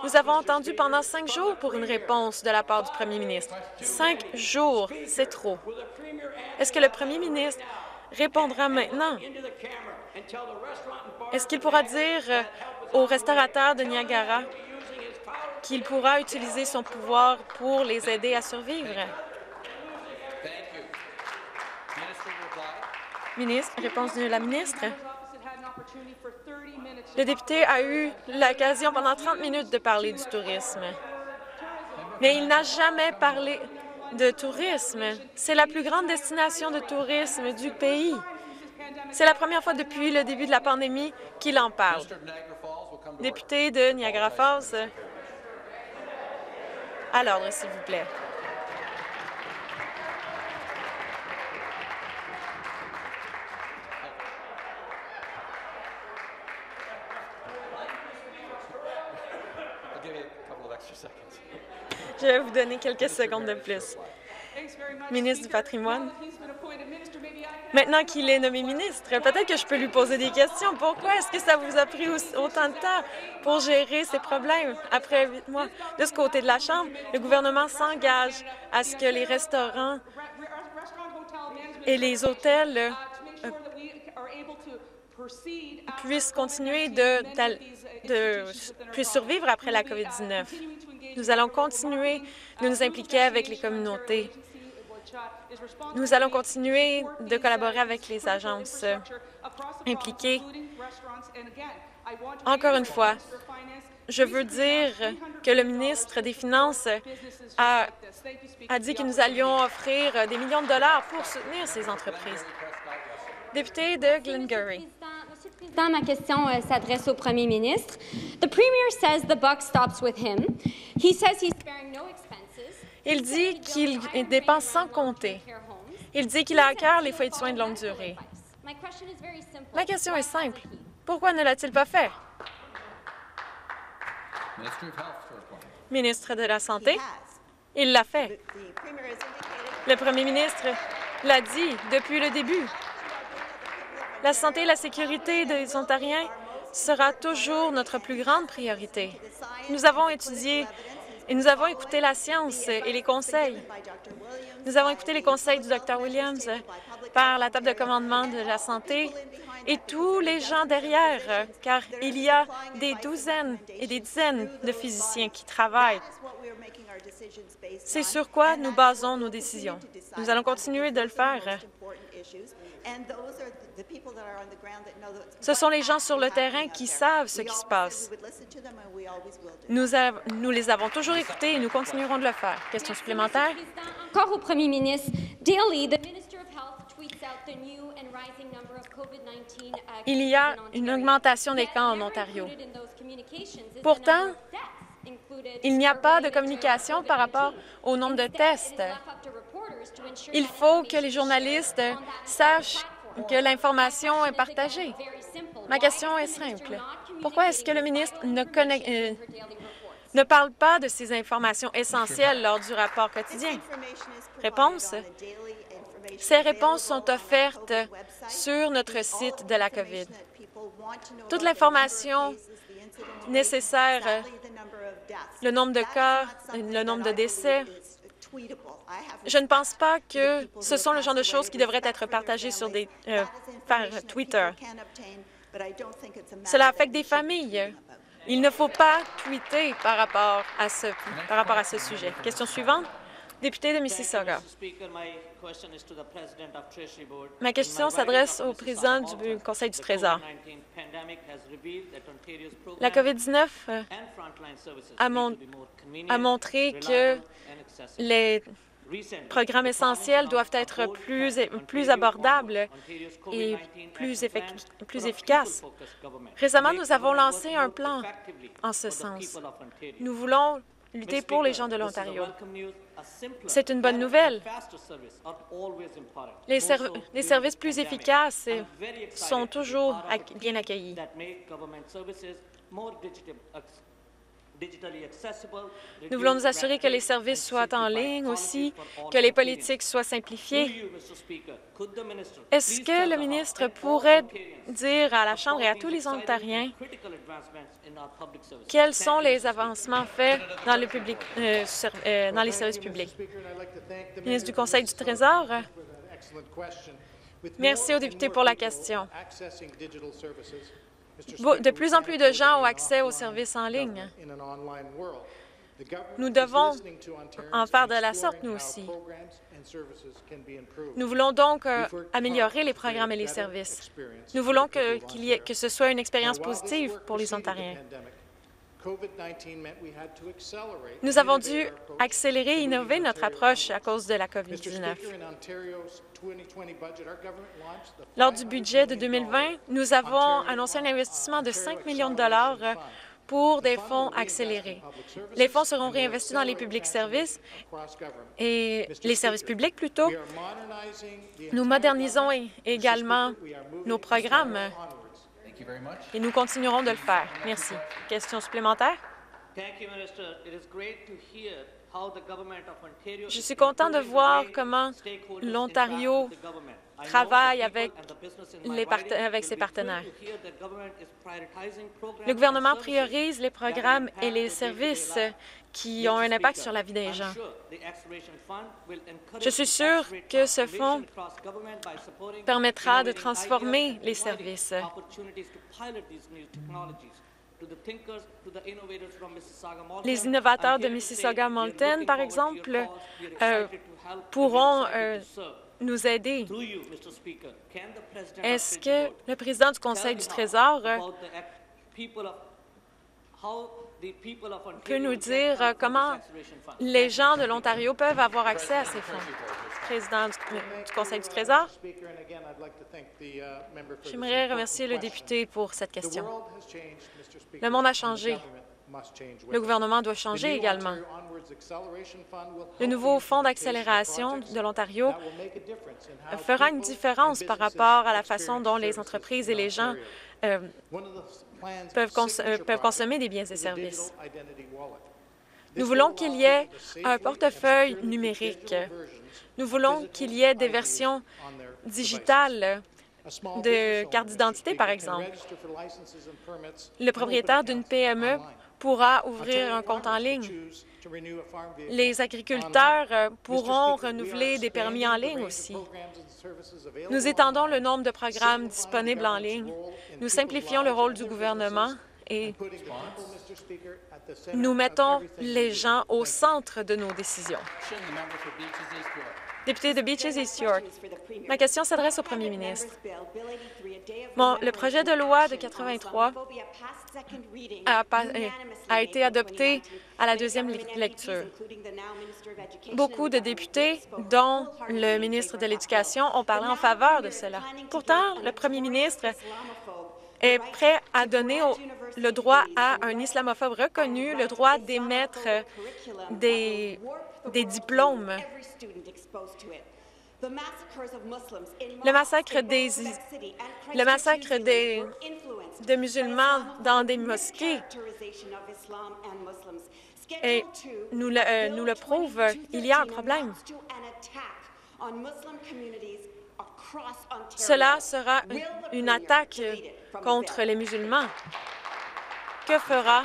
Nous avons entendu pendant cinq jours pour une réponse de la part du premier ministre. Cinq jours, c'est trop. Est-ce que le premier ministre répondra maintenant? Est-ce qu'il pourra dire euh, aux restaurateurs de Niagara qu'il pourra utiliser son pouvoir pour les aider à survivre? Ministre, réponse de la ministre. Le député a eu l'occasion pendant 30 minutes de parler du tourisme, mais il n'a jamais parlé de tourisme. C'est la plus grande destination de tourisme du pays. C'est la première fois depuis le début de la pandémie qu'il en parle. Député de Niagara Falls, à l'ordre, s'il vous plaît. Je vais vous donner quelques secondes de plus. Ministre du patrimoine. Maintenant qu'il est nommé ministre, peut-être que je peux lui poser des questions. Pourquoi est-ce que ça vous a pris autant de temps pour gérer ces problèmes après mois? De ce côté de la Chambre, le gouvernement s'engage à ce que les restaurants et les hôtels euh, puissent continuer de, de, puissent survivre après la COVID-19. Nous allons continuer de nous impliquer avec les communautés. Nous allons continuer de collaborer avec les agences impliquées. Encore une fois, je veux dire que le ministre des Finances a, dit que nous allions offrir des millions de dollars pour soutenir ces entreprises. Député de Glengarry. Président, ma question euh, s'adresse au premier ministre. The premier says the buck stops with him. He says he's sparing no expenses. Il dit qu'il dépense sans compter. Il dit qu'il a à cœur les foyers de soins de longue durée. Ma question est simple. Pourquoi ne l'a-t-il pas fait? Ministre de la Santé, il l'a fait. Le premier ministre l'a dit depuis le début. La santé et la sécurité des Ontariens sera toujours notre plus grande priorité. Nous avons étudié et nous avons écouté la science et les conseils. Nous avons écouté les conseils du Dr Williams par la table de commandement de la santé et tous les gens derrière, car il y a des douzaines et des dizaines de physiciens qui travaillent. C'est sur quoi nous basons nos décisions. Nous allons continuer de le faire. Ce sont les gens sur le terrain qui savent ce qui se passe. Nous, nous les avons toujours écoutés et nous continuerons de le faire. Question supplémentaire? Encore au premier ministre. Il y a une augmentation des cas en Ontario. Pourtant, il n'y a pas de communication par rapport au nombre de tests. Il faut que les journalistes sachent que l'information est partagée. Ma question est simple. Pourquoi est-ce que le ministre ne, euh, ne parle pas de ces informations essentielles lors du rapport quotidien? Réponse. Ces réponses sont offertes sur notre site de la COVID. Toute l'information nécessaire, le nombre de cas, le nombre de décès, je ne pense pas que ce sont le genre de choses qui devraient être partagées sur des, euh, Twitter. Cela affecte des familles. Il ne faut pas tweeter par rapport à ce sujet. Question suivante. Député de Mississauga. Ma question s'adresse au président du Conseil du Trésor. La COVID-19 euh, a, montré que les programmes essentiels doivent être plus, plus abordables et plus, plus efficaces. Récemment, nous avons lancé un plan en ce sens. Nous voulons lutter pour les gens de l'Ontario. C'est une bonne nouvelle. Les, les, services plus efficaces sont toujours bien accueillis. Nous voulons nous assurer que les services soient en ligne aussi, que les politiques soient simplifiées. Est-ce que le ministre pourrait dire à la Chambre et à tous les Ontariens quels sont les avancements faits dans, le public, euh, euh, dans les services publics? Ministre du Conseil du Trésor, merci aux députés pour la question. De plus en plus de gens ont accès aux services en ligne. Nous devons en faire de la sorte, nous aussi. Nous voulons donc euh, améliorer les programmes et les services. Nous voulons que, y ait, que ce soit une expérience positive pour les Ontariens. Nous avons dû accélérer et innover notre approche à cause de la COVID-19. Lors du budget de 2020, nous avons annoncé un investissement de 5 millions de dollars pour des fonds accélérés. Les fonds seront réinvestis dans les publics services et les services publics plutôt. Nous modernisons également nos programmes et nous continuerons de le faire. Merci. Question supplémentaire? Je suis content de voir comment l'Ontario travaille avec, les avec ses partenaires. Le gouvernement priorise les programmes et les services qui ont un impact sur la vie des gens. Je suis sûr que ce fonds permettra de transformer les services. Les innovateurs de Mississauga-Malton, par exemple, euh, pourront euh, nous aider. Est-ce que le président du Conseil du Trésor euh, peut nous dire comment les gens de l'Ontario peuvent avoir accès à ces fonds. Président du, Conseil du Trésor, j'aimerais remercier le député pour cette question. Le monde a changé. Le gouvernement doit changer également. Le nouveau fonds d'accélération de l'Ontario fera une différence par rapport à la façon dont les entreprises et les gens euh, peuvent, euh, peuvent consommer des biens et services. Nous voulons qu'il y ait un portefeuille numérique. Nous voulons qu'il y ait des versions digitales de carte d'identité, par exemple. Le propriétaire d'une PME pourra ouvrir un compte en ligne. Les agriculteurs euh, pourront renouveler des permis en ligne aussi. Nous étendons le nombre de programmes disponibles en ligne. Nous simplifions le rôle du gouvernement et nous mettons les gens au centre de nos décisions. Député de Beaches East York, ma question s'adresse au premier ministre. Bon, le projet de loi de 83 a, a été adopté à la deuxième lecture. Beaucoup de députés, dont le ministre de l'Éducation, ont parlé en faveur de cela. Pourtant, le premier ministre est prêt à donner le droit à un islamophobe reconnu, le droit d'émettre des des diplômes. Le massacre des, le massacre des, de musulmans dans des mosquées et nous le, euh, nous le prouve, il y a un problème. Cela sera une attaque contre les musulmans. Que fera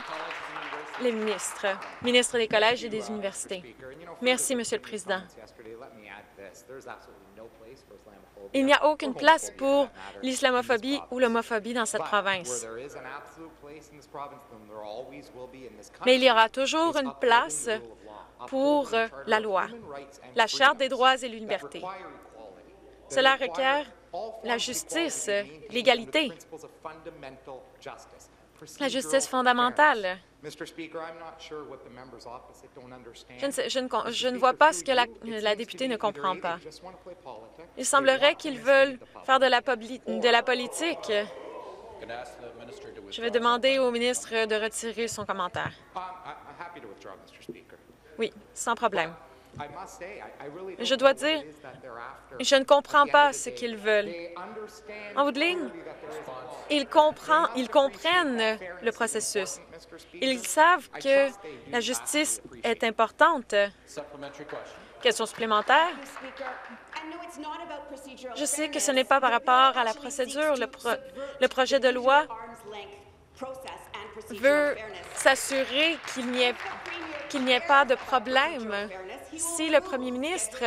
les ministres, ministres des collèges et des universités? Merci, Monsieur le Président. Il n'y a aucune place pour l'islamophobie ou l'homophobie dans cette province. Mais il y aura toujours une place pour la loi, la Charte des droits et libertés. Cela requiert la justice, l'égalité, la justice fondamentale. Je ne, vois pas ce que la, députée ne comprend pas. Il semblerait qu'ils veulent faire de la, de la politique. Je vais demander au ministre de retirer son commentaire. Oui, sans problème. Je dois dire, je ne comprends pas ce qu'ils veulent. En bout de ligne, ils, ils comprennent le processus. Ils savent que la justice est importante. Question supplémentaire? Je sais que ce n'est pas par rapport à la procédure. Le, le projet de loi veut s'assurer qu'il n'y ait, qu'il n'y ait pas de problème si le premier ministre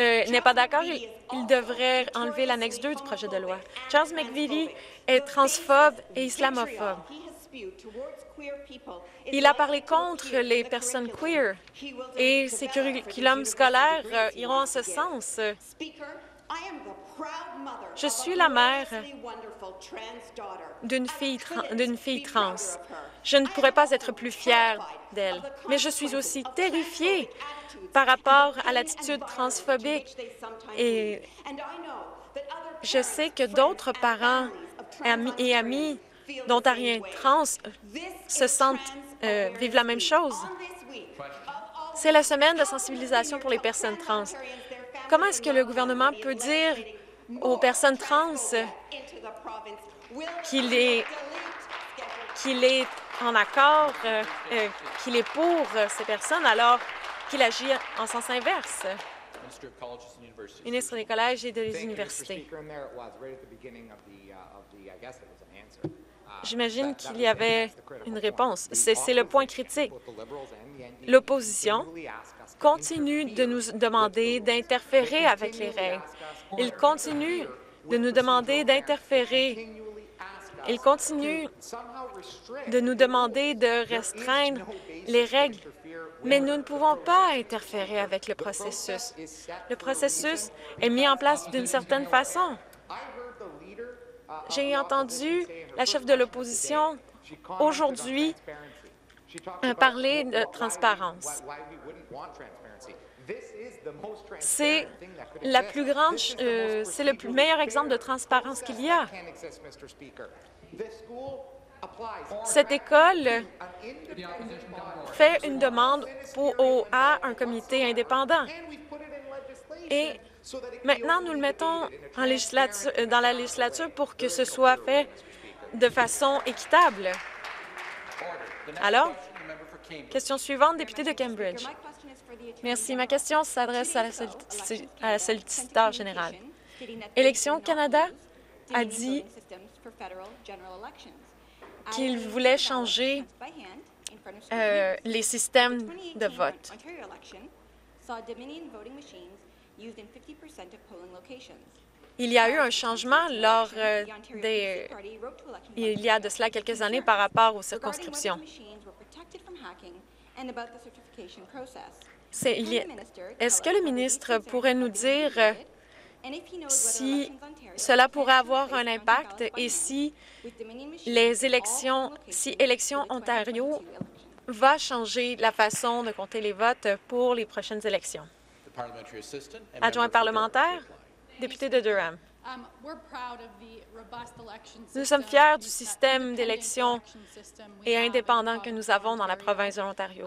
euh, n'est pas d'accord, il, devrait enlever l'annexe 2 du projet de loi. Charles McVitie est transphobe et islamophobe. Il a parlé contre les personnes queer et ses curriculums scolaires euh, iront en ce sens. Je suis la mère d'une fille, fille trans. Je ne pourrais pas être plus fière d'elle, mais je suis aussi terrifiée par rapport à l'attitude transphobique. Et je sais que d'autres parents et amis d'Ontariens trans se sentent, euh, vivent la même chose. C'est la semaine de sensibilisation pour les personnes trans. Comment est-ce que le gouvernement peut dire aux personnes trans qu'il est, qu'il est en accord, euh, euh, qu'il est pour ces personnes alors qu'il agit en sens inverse? Ministre des collèges et des universités. J'imagine qu'il y avait une réponse. C'est le point critique. L'opposition continue de nous demander d'interférer avec les règles. Il continue de nous demander d'interférer. Il continue de nous demander de restreindre les règles, mais nous ne pouvons pas interférer avec le processus. Le processus est mis en place d'une certaine façon. J'ai entendu la chef de l'opposition aujourd'hui parler de transparence. C'est la plus grande, euh, c'est le plus meilleur exemple de transparence qu'il y a. Cette école fait une demande pour, à un comité indépendant. Et maintenant, nous le mettons en législature, dans la législature pour que ce soit fait de façon équitable. Alors, question suivante, député de Cambridge. Merci. Ma question s'adresse à, la solliciteur générale. Élections Canada a dit qu'il voulait changer euh, les systèmes de vote. Il y a eu un changement lors euh, des... Il y a de cela quelques années par rapport aux circonscriptions. Est-ce que le ministre pourrait nous dire euh, si cela pourrait avoir un impact et si les élections, si Élections Ontario va changer la façon de compter les votes pour les prochaines élections. Adjoint parlementaire, député de Durham. Nous sommes fiers du système d'élection et indépendant que nous avons dans la province de l'Ontario.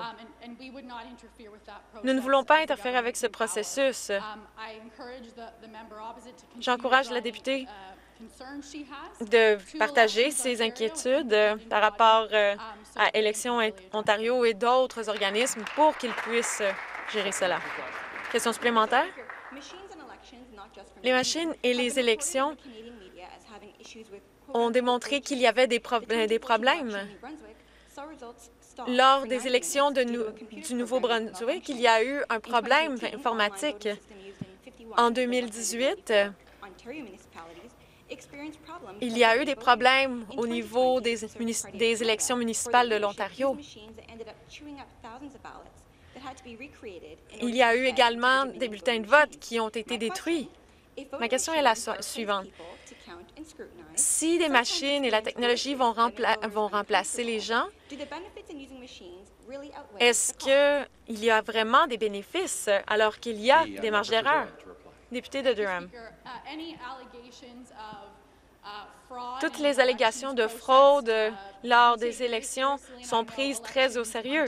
Nous ne voulons pas interférer avec ce processus. J'encourage la députée de partager ses inquiétudes par rapport euh, à Élections Ontario et d'autres organismes pour qu'ils puissent gérer cela. Question supplémentaire? Les machines et les élections ont démontré qu'il y avait des, problèmes. Lors des élections du Nouveau-Brunswick, il y a eu un problème informatique. En 2018, il y a eu des problèmes au niveau des élections municipales de l'Ontario. Il y a eu également des bulletins de vote qui ont été détruits. Ma question est la suivante. Si des machines et la technologie vont, vont remplacer les gens, est-ce qu'il y a vraiment des bénéfices alors qu'il y a des marges d'erreur? Député de Durham. Toutes les allégations de fraude lors des élections sont prises très au sérieux.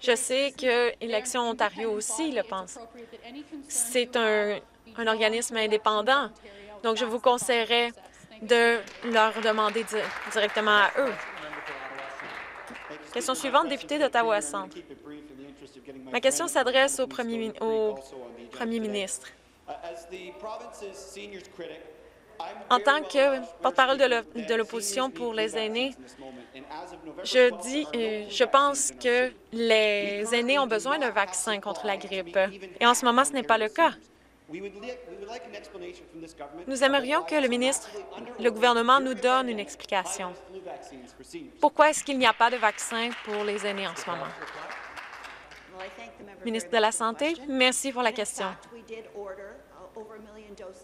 Je sais que Élections Ontario aussi le pense. C'est un, un, organisme indépendant, donc je vous conseillerais de leur demander directement à eux. Question suivante, député d'Ottawa-Centre. Ma question s'adresse au premier, au premier ministre. En tant que porte-parole de l'opposition pour les aînés, je dis, euh, je pense que les aînés ont besoin d'un vaccin contre la grippe. Et en ce moment, ce n'est pas le cas. Nous aimerions que le ministre, le gouvernement nous donne une explication. Pourquoi est-ce qu'il n'y a pas de vaccin pour les aînés en ce moment? Ministre de la Santé, merci pour la question.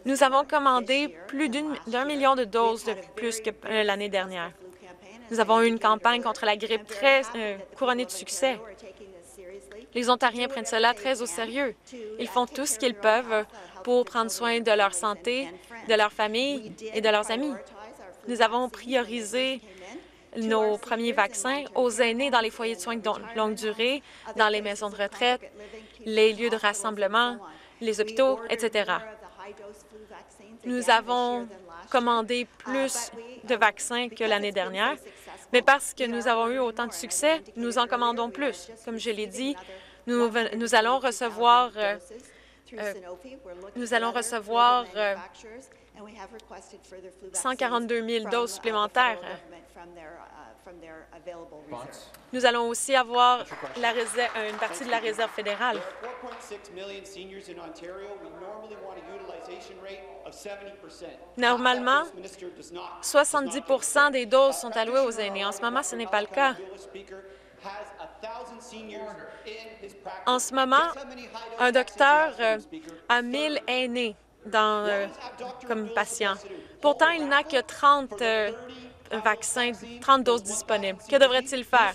Nous avons commandé plus d'un million de doses de plus que euh, l'année dernière. Nous avons eu une campagne contre la grippe très euh, couronnée de succès. Les Ontariens prennent cela très au sérieux. Ils font tout ce qu'ils peuvent pour prendre soin de leur santé, de leur famille et de leurs amis. Nous avons priorisé nos premiers vaccins aux aînés dans les foyers de soins de longue durée, dans les maisons de retraite, les lieux de rassemblement, les hôpitaux, etc. Nous avons commandé plus de vaccins que l'année dernière, mais parce que nous avons eu autant de succès, nous en commandons plus. Comme je l'ai dit, nous, allons recevoir euh, euh, nous allons recevoir 142 euh, 000 doses supplémentaires. Nous allons aussi avoir la réserve, une partie de la réserve fédérale. Normalement, 70% des doses sont allouées aux aînés. En ce moment, ce n'est pas le cas. En ce moment, un docteur euh, a 1000 aînés dans, euh, comme patients. Pourtant, il n'a que 30 euh, vaccins, 30 doses disponibles. Que devrait-il faire?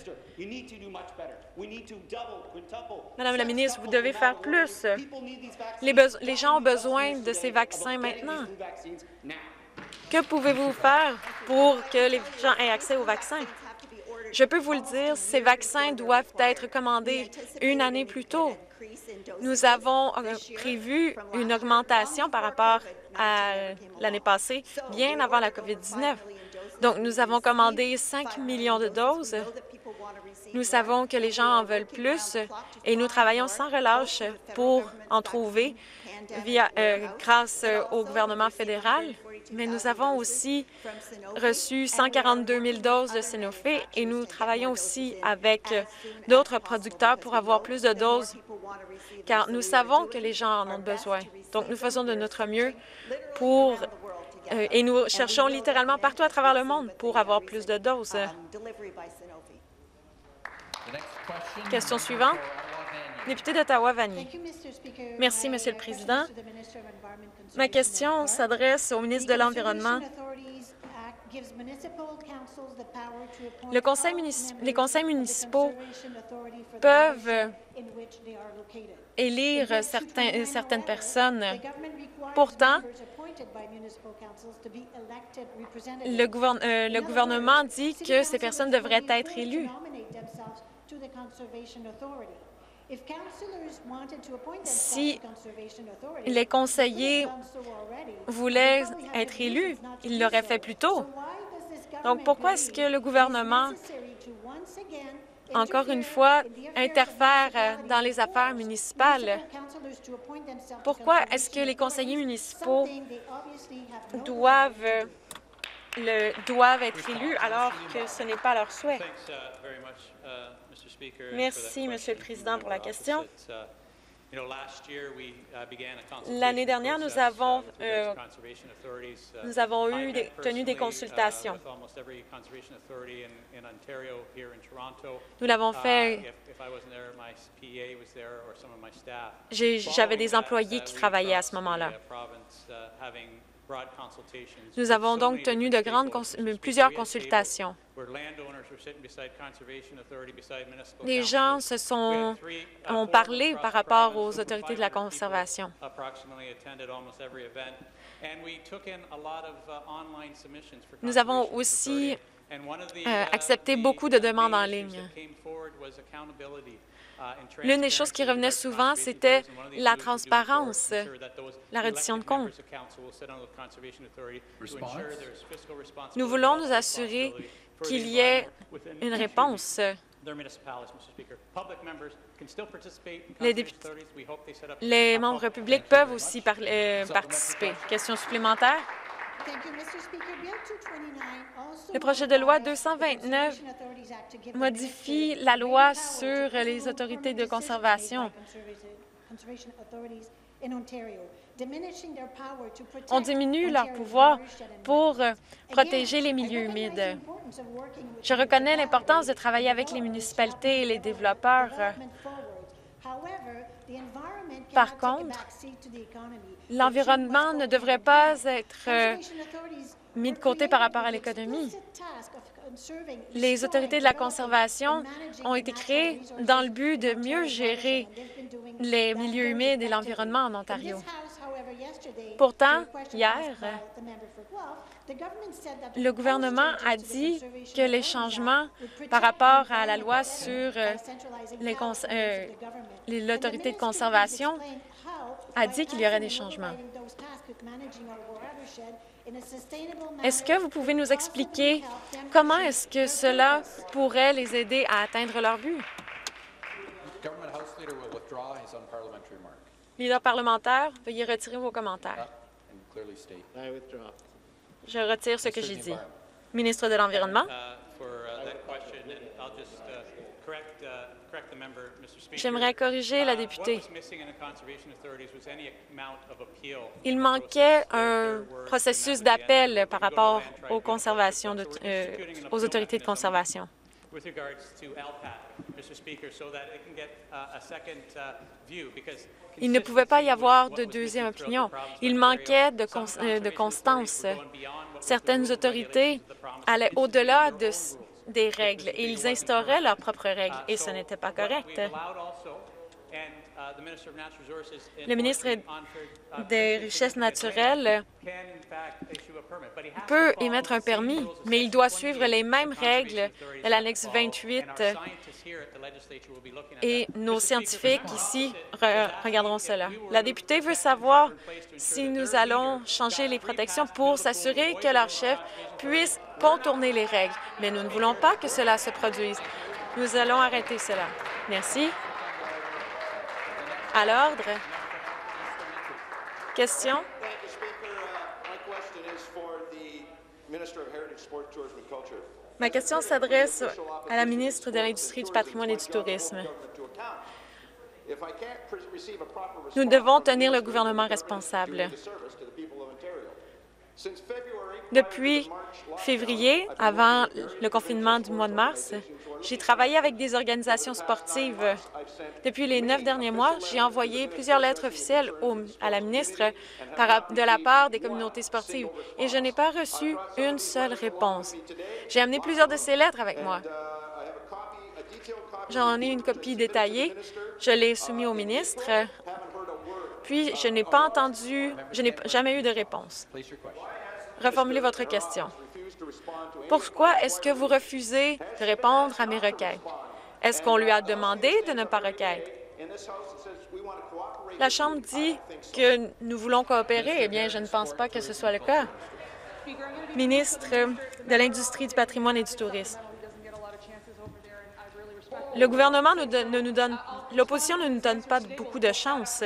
Madame la ministre, vous devez faire plus. Les, gens ont besoin de ces vaccins maintenant. Que pouvez-vous faire pour que les gens aient accès aux vaccins? Je peux vous le dire, ces vaccins doivent être commandés une année plus tôt. Nous avons euh, prévu une augmentation par rapport à l'année passée, bien avant la COVID-19. Donc, nous avons commandé 5 millions de doses. Nous savons que les gens en veulent plus et nous travaillons sans relâche pour en trouver via, euh, grâce au gouvernement fédéral mais nous avons aussi reçu 142 000 doses de Sanofi et nous travaillons aussi avec d'autres producteurs pour avoir plus de doses, car nous savons que les gens en ont besoin. Donc, nous faisons de notre mieux pour et nous cherchons littéralement partout à travers le monde pour avoir plus de doses. Question suivante. Député d'Ottawa-Vanier. Merci, Monsieur le Président. Ma question s'adresse au ministre de l'Environnement. Le conseil les conseils municipaux peuvent élire certains, certaines personnes. Pourtant, le, euh, le gouvernement dit que ces personnes devraient être élues. Si les conseillers voulaient être élus, ils l'auraient fait plus tôt. Donc, pourquoi est-ce que le gouvernement, encore une fois, interfère dans les affaires municipales? Pourquoi est-ce que les conseillers municipaux doivent, le, doivent être élus alors que ce n'est pas leur souhait? Merci, Monsieur le Président, pour la question. L'année dernière, nous avons, euh, nous avons eu des, tenu des consultations. Nous l'avons fait. J'avais des employés qui travaillaient à ce moment-là. Nous avons donc tenu de grandes plusieurs consultations. Les gens se sont ont parlé par rapport aux autorités de la conservation. Nous avons aussi euh, accepté beaucoup de demandes en ligne. L'une des choses qui revenait souvent, c'était la transparence, la reddition de comptes. Nous voulons nous assurer qu'il y ait une réponse. Les, députés, les membres publics peuvent aussi euh, participer. Question supplémentaire? Le projet de loi 229 modifie la loi sur les autorités de conservation. On diminue leur pouvoir pour protéger les milieux humides. Je reconnais l'importance de travailler avec les municipalités et les développeurs. Par contre, l'environnement ne devrait pas être euh, mis de côté par rapport à l'économie. Les autorités de la conservation ont été créées dans le but de mieux gérer les milieux humides et l'environnement en Ontario. Pourtant, hier, le gouvernement a dit que les changements par rapport à la loi sur euh, euh, l'autorité de conservation a dit qu'il y aurait des changements. Est-ce que vous pouvez nous expliquer comment est-ce que cela pourrait les aider à atteindre leur but? Leader parlementaire, veuillez retirer vos commentaires. Je retire ce que j'ai dit. Ministre de l'Environnement. J'aimerais corriger la députée. Il manquait un processus d'appel par rapport aux, conservations euh, aux autorités de conservation. Il ne pouvait pas y avoir de deuxième opinion. Il manquait de, euh, de constance. Certaines autorités allaient au-delà de, des règles et ils instauraient leurs propres règles et ce n'était pas correct. Le ministre des Richesses naturelles peut émettre un permis, mais il doit suivre les mêmes règles de l'annexe 28 et nos scientifiques ici regarderont cela. La députée veut savoir si nous allons changer les protections pour s'assurer que leur chef puisse contourner les règles, mais nous ne voulons pas que cela se produise. Nous allons arrêter cela. Merci. À l'ordre. Question? Ma question s'adresse à la ministre de l'Industrie, du patrimoine et du tourisme. Nous devons tenir le gouvernement responsable. Depuis février, avant le confinement du mois de mars, j'ai travaillé avec des organisations sportives. Depuis les neuf derniers mois, j'ai envoyé plusieurs lettres officielles à la ministre de la part des communautés sportives et je n'ai pas reçu une seule réponse. J'ai amené plusieurs de ces lettres avec moi. J'en ai une copie détaillée. Je l'ai soumise au ministre. Puis, je n'ai pas entendu, je n'ai jamais eu de réponse. Reformulez votre question. Pourquoi est-ce que vous refusez de répondre à mes requêtes? Est-ce qu'on lui a demandé de ne pas requête? La Chambre dit que nous voulons coopérer. Eh bien, je ne pense pas que ce soit le cas. Ministre de l'Industrie, du patrimoine et du tourisme. Le gouvernement ne nous donne, l'opposition ne nous donne pas beaucoup de chance.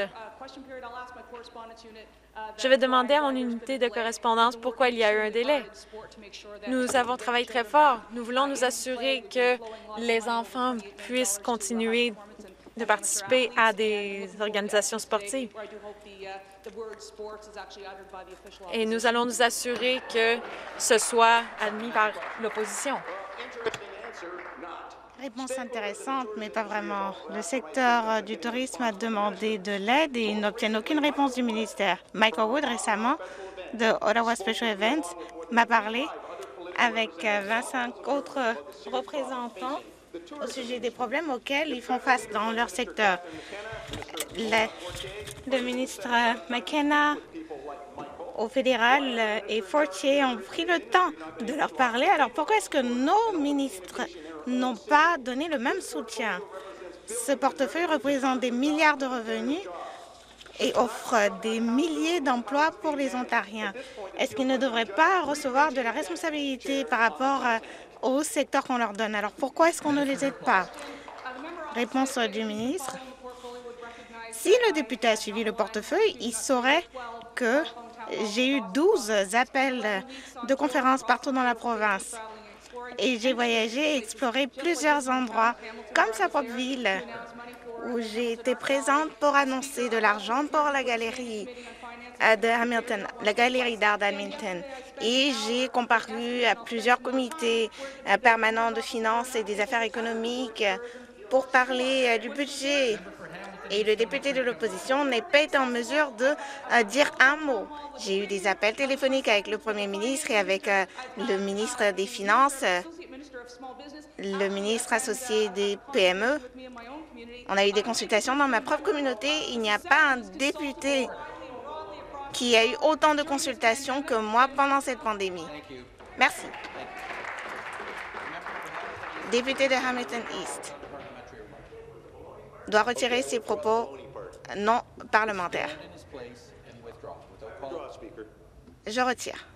Je vais demander à mon unité de correspondance pourquoi il y a eu un délai. Nous avons travaillé très fort. Nous voulons nous assurer que les enfants puissent continuer de participer à des organisations sportives. Et nous allons nous assurer que ce soit admis par l'opposition. Réponse intéressante, mais pas vraiment. Le secteur euh, du tourisme a demandé de l'aide et ils n'obtiennent aucune réponse du ministère. Michael Wood, récemment, de Ottawa Special Events, m'a parlé avec 25 euh, autres représentants au sujet des problèmes auxquels ils font face dans leur secteur. Le, ministre McKenna au fédéral et Fortier ont pris le temps de leur parler. Alors pourquoi est-ce que nos ministres n'ont pas donné le même soutien? Ce portefeuille représente des milliards de revenus et offre des milliers d'emplois pour les Ontariens. Est-ce qu'ils ne devraient pas recevoir de la responsabilité par rapport euh, au secteur qu'on leur donne? Alors pourquoi est-ce qu'on ne les aide pas? Réponse du ministre. Si le député a suivi le portefeuille, il saurait que j'ai eu 12 appels de conférences partout dans la province et j'ai voyagé et exploré plusieurs endroits, comme sa propre ville, où j'ai été présente pour annoncer de l'argent pour la galerie euh, de Hamilton, la galerie d'art d'Hamilton. Et j'ai comparu à plusieurs comités euh, permanents de finances et des affaires économiques pour parler euh, du budget et le député de l'opposition n'est pas en mesure de euh, dire un mot. J'ai eu des appels téléphoniques avec le premier ministre et avec euh, le ministre des Finances, le ministre associé des PME. On a eu des consultations dans ma propre communauté. Il n'y a pas un député qui a eu autant de consultations que moi pendant cette pandémie. Merci. Député de Hamilton East doit retirer ses propos non parlementaires. Je retire.